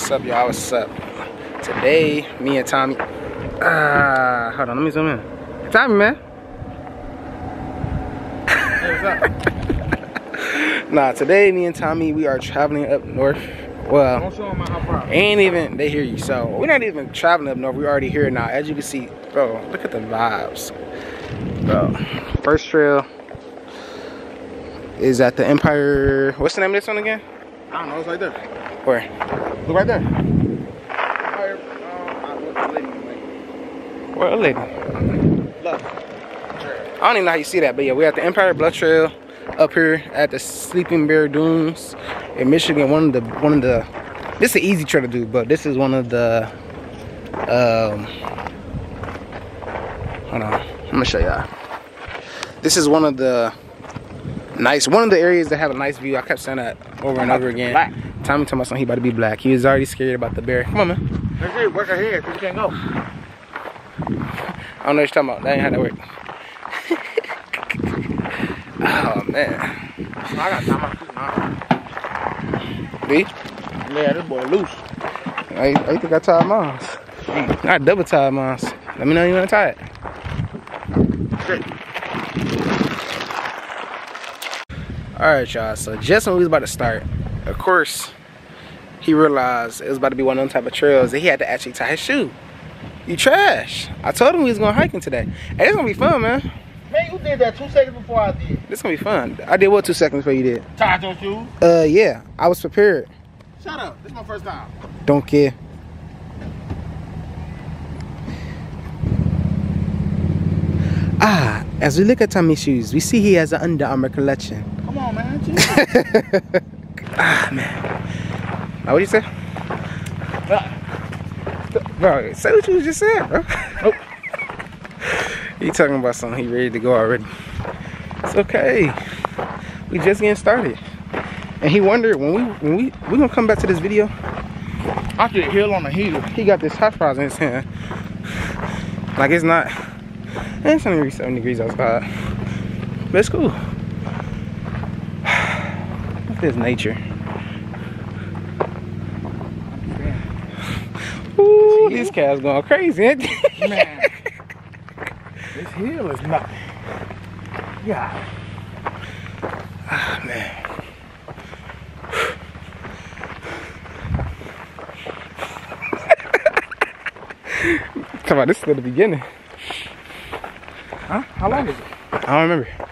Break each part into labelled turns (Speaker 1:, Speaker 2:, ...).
Speaker 1: What's up, y'all? What's up? Today, me and Tommy. Ah, hold on, let me zoom in. Tommy, man. hey, nah, today, me and Tommy, we are traveling up north. Well,
Speaker 2: Don't show them how
Speaker 1: ain't even they hear you. So we're not even traveling up north. we're already here now. As you can see, bro, look at the vibes, bro. First trail is at the Empire. What's the name of this one again?
Speaker 2: I don't know. It's right there.
Speaker 1: Where?
Speaker 2: Look right there.
Speaker 1: Where, a lady?
Speaker 2: Look.
Speaker 1: I don't even know how you see that, but yeah, we're at the Empire Bluff Trail up here at the Sleeping Bear Dunes in Michigan. One of the one of the this is an easy trail to do, but this is one of the um hold on, I'm gonna show y'all. This is one of the nice one of the areas that have a nice view. I kept saying that over and over again. Tommy told me something he about to be black. He was already scared about the bear. Come on man.
Speaker 2: Let's see. Work ahead. You can't go.
Speaker 1: I don't know what you're talking about. That ain't how that work. oh man.
Speaker 2: I got time. I'm
Speaker 1: B?
Speaker 2: Yeah, this boy loose.
Speaker 1: I, I think I tied mine. I double tied mine. Let me know you want to tie it.
Speaker 2: Shit.
Speaker 1: Alright, y'all. So just when we was about to start, of course, he realized it was about to be one of them type of trails that he had to actually tie his shoe. You trash. I told him we was going hiking today. Hey, it's gonna be fun, man.
Speaker 2: Man, you did that two seconds before I did.
Speaker 1: This gonna be fun. I did what two seconds before you did?
Speaker 2: Tied your shoes.
Speaker 1: Uh, yeah. I was prepared.
Speaker 2: Shut up. This is my first time.
Speaker 1: Don't care. Ah, as we look at Tommy's shoes, we see he has an Under Armour collection.
Speaker 2: Come on, man.
Speaker 1: Ah, man. Now, what do you say? Bro, say what you just said, bro.
Speaker 2: Nope.
Speaker 1: he talking about something. He ready to go already. It's okay. We just getting started. And he wondered when we when we we gonna come back to this video.
Speaker 2: I should heal on the heater.
Speaker 1: He got this hot fries in his hand. Like it's not. It's only 7 degrees outside. But it's cool. Look at this nature. Ooh, these calves going crazy, ain't?
Speaker 2: Man. this hill is nothing. Yeah.
Speaker 1: Ah, man. Come on, this is the beginning.
Speaker 2: Huh? How long is it?
Speaker 1: I don't remember.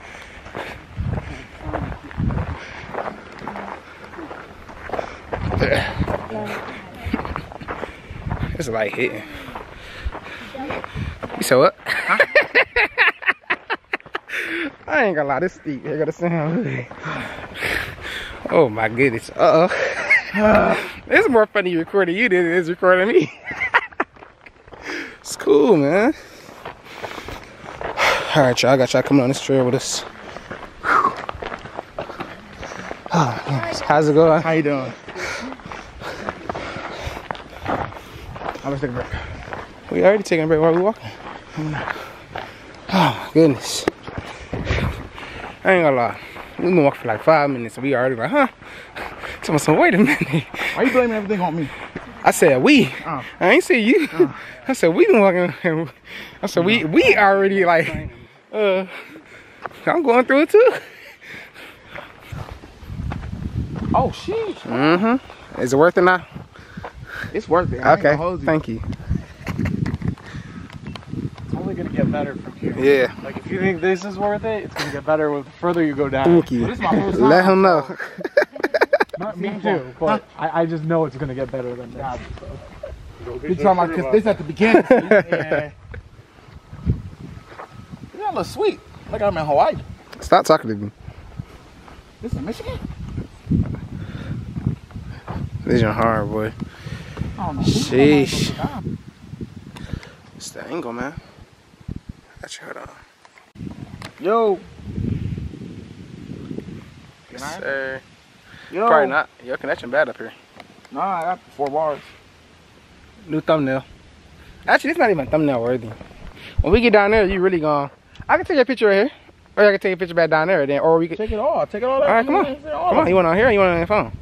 Speaker 1: It's like hitting. You said what? I ain't gonna lie, this steep. I gotta sound. Oh my goodness. Uh oh. it's more funny recording you than it is recording me. it's cool, man. All right, y'all. I got y'all coming on this trail with us. Oh. How's it going?
Speaker 2: How you doing? I'm gonna take a break.
Speaker 1: We already taking a break while we walking. Oh my goodness. I ain't gonna lie. We been walking for like five minutes and we already like, huh? Someone said, wait a minute.
Speaker 2: Why you blaming everything on me?
Speaker 1: I said we.
Speaker 2: Oh.
Speaker 1: I ain't say you. I said we been walking. I said we we already like uh I'm going through it too.
Speaker 2: Oh, sheesh.
Speaker 1: Mm-hmm. Is it worth it now?
Speaker 2: It's worth it. I ain't
Speaker 1: Okay.
Speaker 2: gonna hold you.
Speaker 1: Thank you.
Speaker 3: It's only gonna get better from here.
Speaker 1: Yeah.
Speaker 3: Like if you think this is worth it, it's gonna get better with the further you go down.
Speaker 1: Thank you.
Speaker 2: This is my first
Speaker 1: Let him know.
Speaker 3: Me too, but I, I just know it's gonna get better than this.
Speaker 2: You talking about because this at the beginning. yeah. You look sweet. Like I'm in Hawaii.
Speaker 1: Stop talking to me.
Speaker 2: This is Michigan?
Speaker 1: These are hard, boy.
Speaker 2: I don't.
Speaker 1: Sheesh. It's the angle, man. Got your hood on.
Speaker 2: Yo.
Speaker 1: Yes,
Speaker 2: Can I?
Speaker 1: sir.
Speaker 2: Yo.
Speaker 1: Probably not. Your connection bad up here.
Speaker 2: Nah, I got four bars.
Speaker 1: New thumbnail. Actually, it's not even thumbnail worthy. When we get down there, you really gone. I can take a picture right here. Or I can take a picture back down there then. Or we could.
Speaker 2: Take it all. Take it all.
Speaker 1: All right, come on. Come on. You want on here or you want on your phone?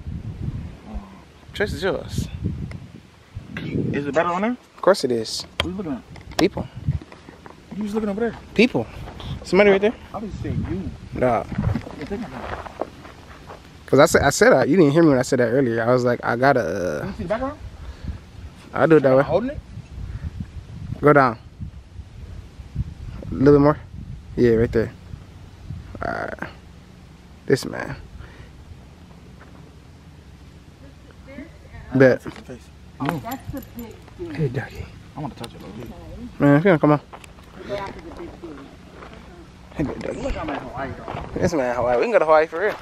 Speaker 1: Choice is yours.
Speaker 2: Is it better on there?
Speaker 1: Of course it is.
Speaker 2: What you looking at?
Speaker 1: People.
Speaker 2: You was looking over there.
Speaker 1: People. Somebody right there?
Speaker 2: I was say you.
Speaker 1: Nah.
Speaker 2: You think about
Speaker 1: Cause I said I said that. You didn't hear me when I said that earlier. I was like, I gotta. Uh,
Speaker 2: see the background.
Speaker 1: I'll do it that way.
Speaker 2: holding it?
Speaker 1: Go down. A little bit more. Yeah, right there. Alright. This man. Bet.
Speaker 2: Fix the.
Speaker 4: That's the big thing.
Speaker 1: Hey, ducky.
Speaker 2: I want to touch it. Look,
Speaker 1: Man, come on, come on.
Speaker 4: That is a big thing.
Speaker 1: Hey, good ducky.
Speaker 2: look I'm at Hawaii, though.
Speaker 1: This man Hawaii. We can go to Hawaii for real.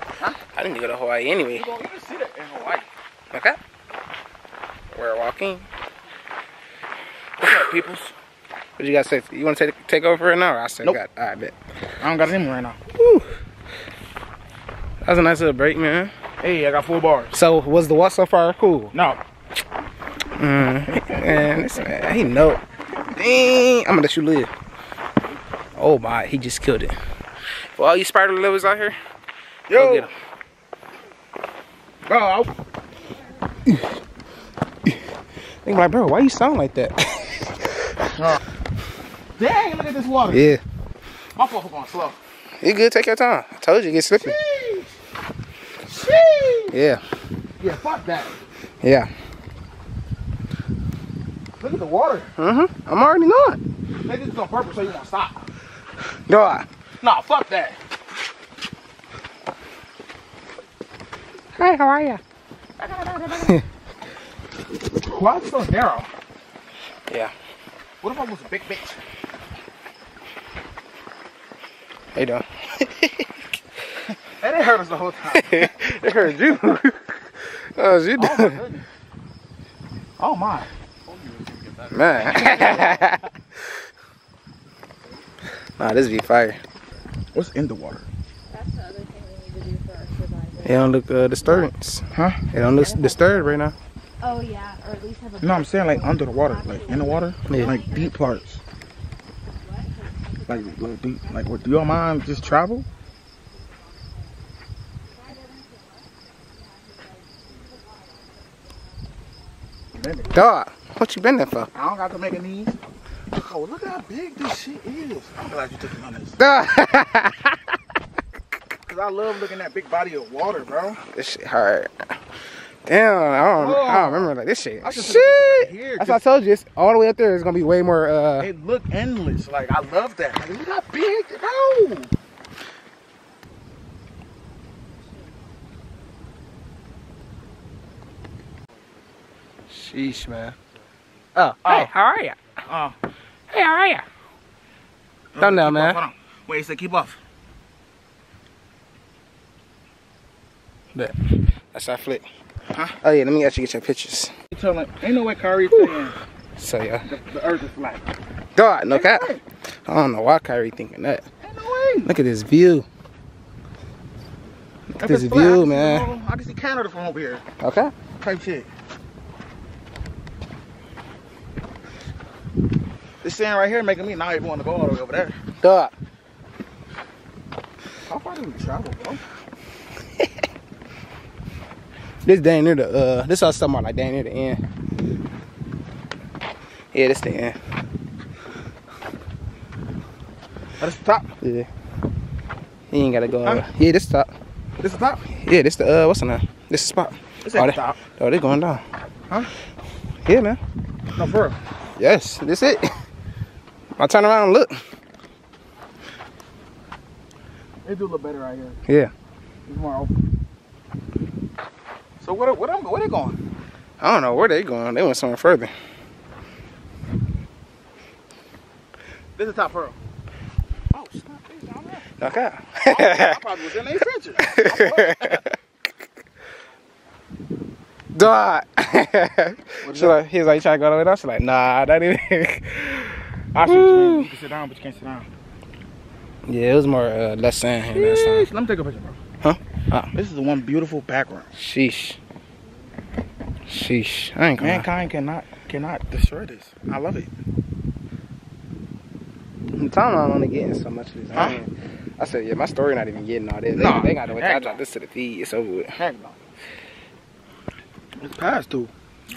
Speaker 1: Huh? I didn't go to Hawaii anyway.
Speaker 2: You don't even see that in Hawaii.
Speaker 1: Okay. We're walking.
Speaker 2: What's up, peoples?
Speaker 1: What you guys say? You want to take take over right now? Or I said,
Speaker 2: Nope.
Speaker 1: got. All right, bet.
Speaker 2: I don't got it in right now.
Speaker 1: Woo. That was a nice little break, man.
Speaker 2: Hey, I got four bars.
Speaker 1: So, was the walk so far cool?
Speaker 2: No.
Speaker 1: Mm, man, this man, he know. Dang, I'm gonna let you live. Oh my, he just killed it. For all you spider livers out here, go get
Speaker 2: Yo.
Speaker 1: him.
Speaker 2: Bro, I,
Speaker 1: Think like, bro, why you sound like that?
Speaker 2: dang, look at this water.
Speaker 1: yeah,
Speaker 2: My fault for going slow.
Speaker 1: you good. Take your time. I told you, get slippy.
Speaker 2: Sheesh.
Speaker 1: Yeah,
Speaker 2: Yeah, fuck that.
Speaker 1: yeah.
Speaker 2: Look at the water.
Speaker 1: Mm-hmm. I'm already knowing.
Speaker 2: They did this on purpose so you won't stop.
Speaker 1: Dog.
Speaker 2: Nah, fuck that.
Speaker 1: Hi, how are you?
Speaker 2: Why is it so narrow?
Speaker 1: Yeah.
Speaker 2: What if I was a big bitch?
Speaker 1: Hey, doing?
Speaker 2: That didn't hurt us the whole time.
Speaker 1: it hurt you. oh, you doing?
Speaker 2: Oh my.
Speaker 1: Man. nah, this be fire.
Speaker 2: What's in the water?
Speaker 4: That's the other thing we need to do for our survival.
Speaker 1: It don't look uh, disturbance.
Speaker 2: Huh?
Speaker 1: It don't look disturbed right now.
Speaker 4: Oh yeah, or at least have a.
Speaker 2: No, I'm saying like under the water, like in the water,
Speaker 1: Yeah.
Speaker 2: like deep parts. Like, like deep, like, what, do y'all mind just travel?
Speaker 1: Dog, what you been there for?
Speaker 2: I don't got to make a knees. Oh, look how big this shit is. I'm glad you took me on this. Cause I love looking at big body of water, bro.
Speaker 1: this shit hard. Damn, I don't, I
Speaker 2: Oh.
Speaker 1: don't remember like this shit.
Speaker 2: I
Speaker 1: Shit.
Speaker 2: right here.
Speaker 1: That's what I told you. It's all the way up there. It's gonna be way more. Uh,
Speaker 2: It look endless. Like I love that. Like, look how big, bro.
Speaker 1: sheesh, man. Uh, oh,
Speaker 2: Oh.
Speaker 1: hey, how are you?
Speaker 2: Oh,
Speaker 1: Hey, how are you? Calm down, man.
Speaker 2: Off, hold on. Wait, say keep off.
Speaker 1: Bet. That's our flick.
Speaker 2: Huh?
Speaker 1: Oh yeah, let me actually get your pictures.
Speaker 2: You telling? Ain't no way Kyrie saying
Speaker 1: So yeah,
Speaker 2: the, the Earth is flat.
Speaker 1: dog, no
Speaker 2: Ain't
Speaker 1: cap.
Speaker 2: no way.
Speaker 1: I don't know why Kyrie thinking that.
Speaker 2: Ain't no way.
Speaker 1: Look at this view. Look at this
Speaker 2: flat,
Speaker 1: view,
Speaker 2: can
Speaker 1: man.
Speaker 2: the I can see Canada from over here.
Speaker 1: Okay.
Speaker 2: Type shit. Sand right here making me not even want to go all the way over there.
Speaker 1: Dog.
Speaker 2: How far do we travel, bro?
Speaker 1: This dang near the uh this was talking about like dang near the end. Yeah, this the end.
Speaker 2: That's the top.
Speaker 1: Yeah. You ain't gotta go.
Speaker 2: Huh?
Speaker 1: Uh, yeah, this top.
Speaker 2: This the top.
Speaker 1: Yeah, this the uh what's the name? This the spot.
Speaker 2: This
Speaker 1: Oh,
Speaker 2: the top.
Speaker 1: Oh, they going down.
Speaker 2: Huh?
Speaker 1: Yeah, man.
Speaker 2: No, bro.
Speaker 1: Yes, this it. I turn around and look.
Speaker 2: They do look better right here.
Speaker 1: Yeah.
Speaker 2: It's more open. So where where where they going?
Speaker 1: I don't know where they going. They went somewhere further.
Speaker 2: This is the top pearl. Oh, snap! They down there.
Speaker 1: Okay.
Speaker 2: I probably was in their picture.
Speaker 1: Dog. she like, he's like, trying to go all the way down. She's like, nah, that ain't it.
Speaker 2: I see you. You can sit down, but you can't sit down.
Speaker 1: Yeah, it was more uh, less sand here last time.
Speaker 2: Let me take a picture, bro.
Speaker 1: Huh? Ah.
Speaker 2: This is the one beautiful background.
Speaker 1: Sheesh. Sheesh. I ain't gonna.
Speaker 2: Mankind cannot cannot destroy this. I love it.
Speaker 1: I'm The timeline only getting so much of this. I,
Speaker 2: Huh?
Speaker 1: mean, I said, yeah, my story not even getting all this. They,
Speaker 2: Nah,
Speaker 1: they gotta wait till I
Speaker 2: heck
Speaker 1: drop this to the feed. It's over with.
Speaker 2: Heck no. It's past two.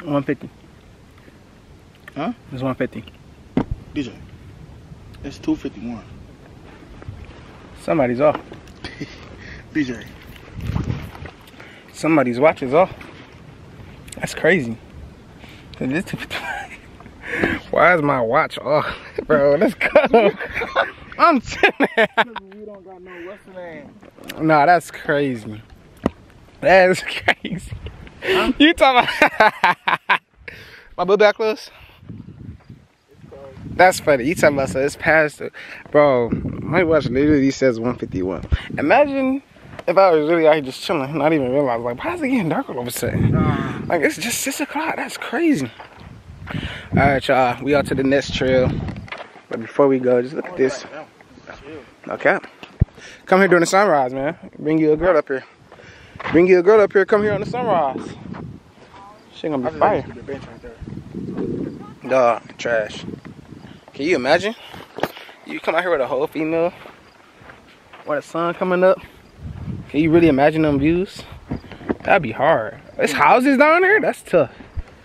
Speaker 1: 150.
Speaker 2: Huh?
Speaker 1: It's 150.
Speaker 2: DJ. It's 251.
Speaker 1: Somebody's off.
Speaker 2: DJ.
Speaker 1: Somebody's watch is off. That's crazy. It is 250. Why is my watch off? Bro, let's go. I'm sitting there.
Speaker 2: We don't got no what's name?
Speaker 1: Nah, that's crazy. That is crazy. You talking about my blue back close? That's funny. You talking about so it's past the bro. My watch literally says 151. Imagine if I was really out here just chilling, not even realize like why is it getting dark all of a sudden? Like it's just six o'clock. That's crazy. All right, y'all. We out to the next trail. But before we go, just look at this. Okay. Come here during the sunrise, man. Bring you a girl up here. Bring you a girl up here. Come here on the sunrise. She gonna be fire.
Speaker 2: The bench right there.
Speaker 1: Dog, trash. Can you imagine? You come out here with a whole female, with the sun coming up. Can you really imagine them views? That'd be hard. It's houses down there. That's tough.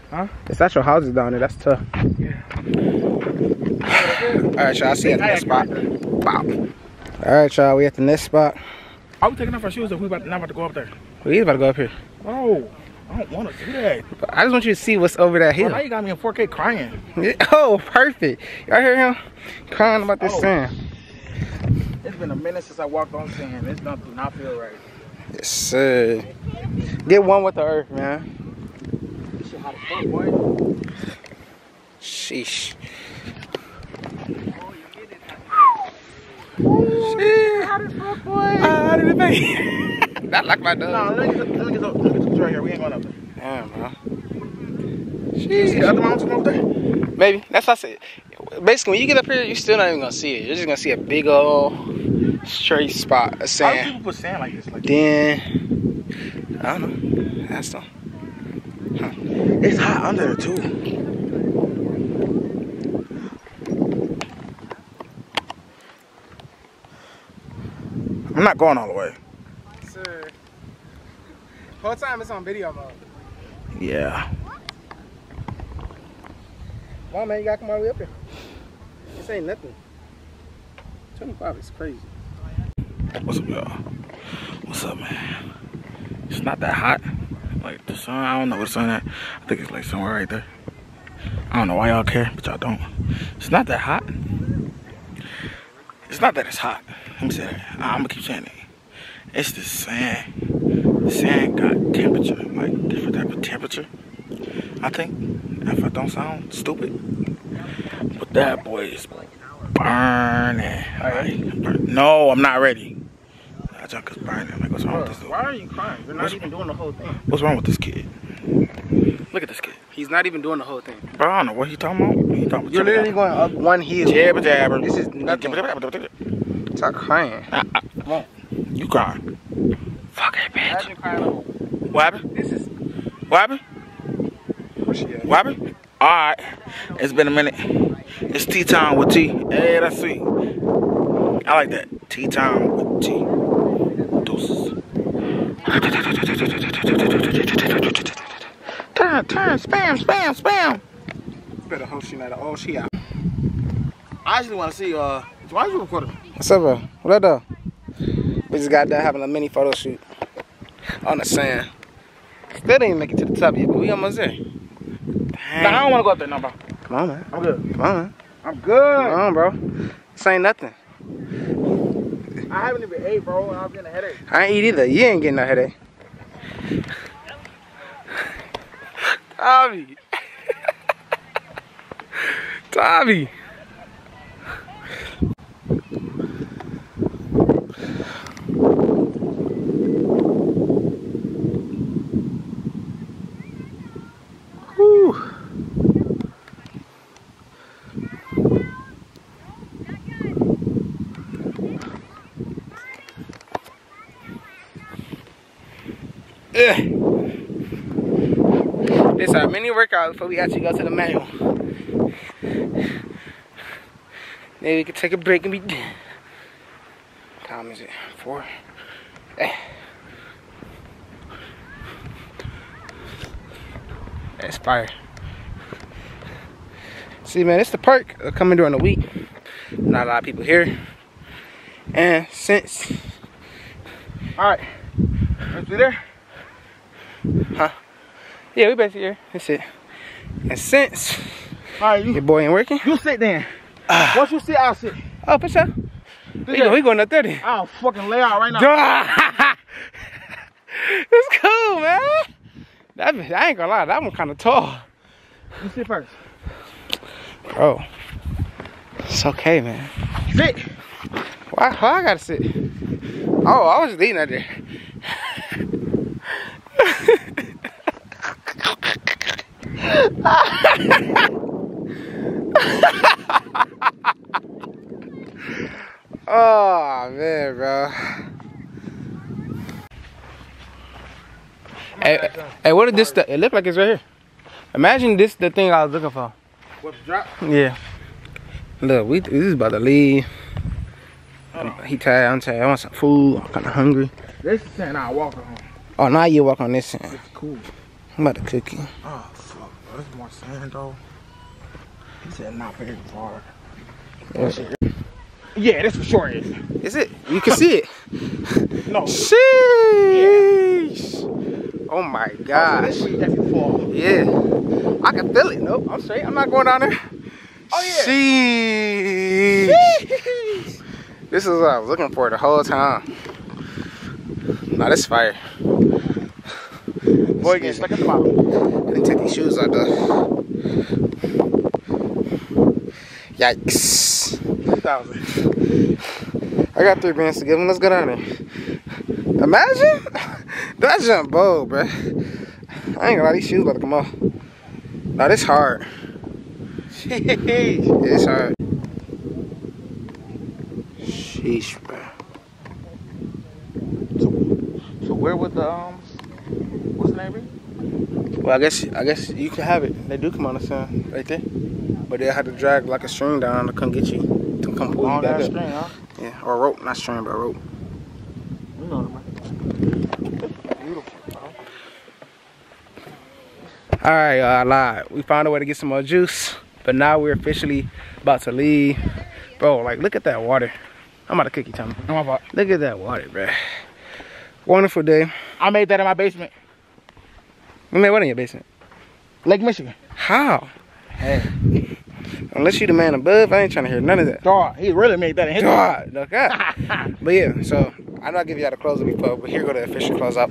Speaker 2: Huh?
Speaker 1: It's actual houses down there. That's tough. All right, y'all. See you at the next spot. Wow. All right, y'all. We at the next spot.
Speaker 2: Are we taking off our shoes if we about, not about to go up there?
Speaker 1: We about to go up here.
Speaker 2: No. I don't want to do that.
Speaker 1: I just want you to see what's over that
Speaker 2: Bro,
Speaker 1: hill.
Speaker 2: now you got me in 4K crying.
Speaker 1: Oh, perfect. Y'all hear him crying about this
Speaker 2: Oh.
Speaker 1: sand?
Speaker 2: It's been a minute since I walked on sand. It's don't not feel right.
Speaker 1: Yes, sir. Get one with the earth, man.
Speaker 2: This shit hot as fuck, boy.
Speaker 1: Sheesh. Oh, shit.
Speaker 2: Hot as fuck, boy.
Speaker 1: Out of the bay. Not like my
Speaker 2: No,
Speaker 1: dog.
Speaker 2: let me get, let me get, some- let me get some right here. We ain't going up there.
Speaker 1: Damn, bro.
Speaker 2: See the other mountain over there?
Speaker 1: Maybe. That's what I said. Basically, when you get up here, you're still not even gonna see it. You're just gonna see a big old straight spot of
Speaker 2: How do
Speaker 1: sand.
Speaker 2: people put sand like this? Like
Speaker 1: Then, I don't know. That's all.
Speaker 2: It's hot under there too. I'm not going all the way.
Speaker 1: Sir. Whole time it's on video mode.
Speaker 2: Yeah.
Speaker 1: Come on, man, you gotta come all the way up here. This ain't nothing. 25 is crazy.
Speaker 2: What's up, y'all? What's up, man? It's not that hot. Like the sun, I don't know what the sun at. I think it's like somewhere right there. I don't know why y'all care, but y'all don't. It's not that hot. It's not that it's hot. Let me say that. I'm gonna keep saying it. It's the sand. The sand got temperature, like different type of temperature. I think. If I don't sound stupid. But that boy is burning. Like, burn- no, I'm not ready. That junk is burning. Like, what's wrong with this dude?
Speaker 1: Why are you crying? You're not even doing the whole thing.
Speaker 2: What's wrong with this kid? Look at this kid.
Speaker 1: He's not even doing the whole thing.
Speaker 2: Bro, I don't know what he talking about. He talking about
Speaker 1: You're literally going up one hill.
Speaker 2: jabber jabber.
Speaker 1: This is nothing. Stop crying. Ah, ah.
Speaker 2: Come on. You crying. Fuck it, bitch.
Speaker 1: Imagine crying over.
Speaker 2: What happened?
Speaker 1: This is.
Speaker 2: What happened?
Speaker 1: Where's she at?
Speaker 2: What happened? Alright. It's been a minute. It's tea time with T. Hey, that's sweet. I like that. Tea time with T. Deuces. Turn, turn, spam, spam, spam.
Speaker 1: Better hope she not. Oh, she out.
Speaker 2: I actually want to see, uh, why are you recording?
Speaker 1: What's up, bro? What up, though? We just got done having a mini photo shoot on the sand. Still didn't make it to the top yet, but we almost there. Dang.
Speaker 2: Nah, I don't want to go up there, no, bro.
Speaker 1: Come on, man.
Speaker 2: I'm good.
Speaker 1: Come on, man.
Speaker 2: I'm good.
Speaker 1: Come on, bro. This ain't nothing.
Speaker 2: I haven't even ate, bro, I'm getting a headache.
Speaker 1: I ain't eat either. You ain't getting no headache. Tommy. Tommy. This our mini workout before we actually go to the manual. Maybe we can take a break and be done. Time is it? Four. Eh. That's fire. See, man, it's the park coming during the week. Not a lot of people here. And since,
Speaker 2: All right. Let's be there.
Speaker 1: Yeah, we basically here. That's it. And since
Speaker 2: All right,
Speaker 1: your
Speaker 2: you,
Speaker 1: boy ain't working,
Speaker 2: you sit then. Once ah. you sit, I'll sit.
Speaker 1: oh, for sure. We, go, we going up there then.
Speaker 2: I'll fucking lay out right now.
Speaker 1: it's cool, man. That, I ain't gonna lie, that one kind of tall.
Speaker 2: You sit first.
Speaker 1: Bro, it's okay, man.
Speaker 2: Sit.
Speaker 1: Why, why I gotta sit? Oh, I was just eating out there. Oh man, bro. Hey, hey, what is this? stu- It look like it's right here. Imagine this the thing I was looking for.
Speaker 2: What's drop?
Speaker 1: Yeah. Look, we this is about to leave. He tired, I'm tired. I want some food. I'm kind of hungry.
Speaker 2: This is saying I'll walk home.
Speaker 1: Oh, now you walk on this end.
Speaker 2: It's cool.
Speaker 1: I'm about to cook you.
Speaker 2: Oh, fuck. Bro. There's more sand, though. He said not very far.
Speaker 1: Yeah.
Speaker 2: Yeah, this for sure is.
Speaker 1: Is it? You can see it.
Speaker 2: No.
Speaker 1: Sheesh. Oh my gosh.
Speaker 2: Heavy fall.
Speaker 1: Yeah. I can feel it. Nope, I'm straight. I'm not going down there.
Speaker 2: Oh, yeah.
Speaker 1: Sheesh. This is what I was looking for the whole time. Now this fire.
Speaker 2: Boy, get stuck at the bottom.
Speaker 1: Let me take these shoes out though. Yikes.
Speaker 2: 2,000.
Speaker 1: I got three bands to give him. Let's go down there. Imagine that jump bold, bruh. I ain't gonna lie, these shoes about to come off. Now this hard.
Speaker 2: Jeez.
Speaker 1: It's hard. Sheesh, bruh.
Speaker 2: So where would the, um, what's the name be?
Speaker 1: Well, I guess I guess you can have it. They do come on the sun right there, but they'll have to drag like a string down to come get you to come pull you oh,
Speaker 2: On
Speaker 1: back
Speaker 2: that
Speaker 1: up.
Speaker 2: string, huh?
Speaker 1: Yeah, or a rope, not string, but a rope.
Speaker 2: You know the Beautiful, bro.
Speaker 1: All right, I lied. We found a way to get some more juice, but now we're officially about to leave. Bro, like, look at that water. I'm about to cook you, Tommy.
Speaker 2: No, my fault.
Speaker 1: Look at that water, bro. Wonderful day.
Speaker 2: I made that in my basement.
Speaker 1: We made what in your basement?
Speaker 2: Lake Michigan.
Speaker 1: How?
Speaker 2: Hey.
Speaker 1: Unless you the man above, I ain't trying to hear none of that.
Speaker 2: Dog, he really made that in his
Speaker 1: God, look at. But yeah, so I know I give you all the close up before, but here go the official close up.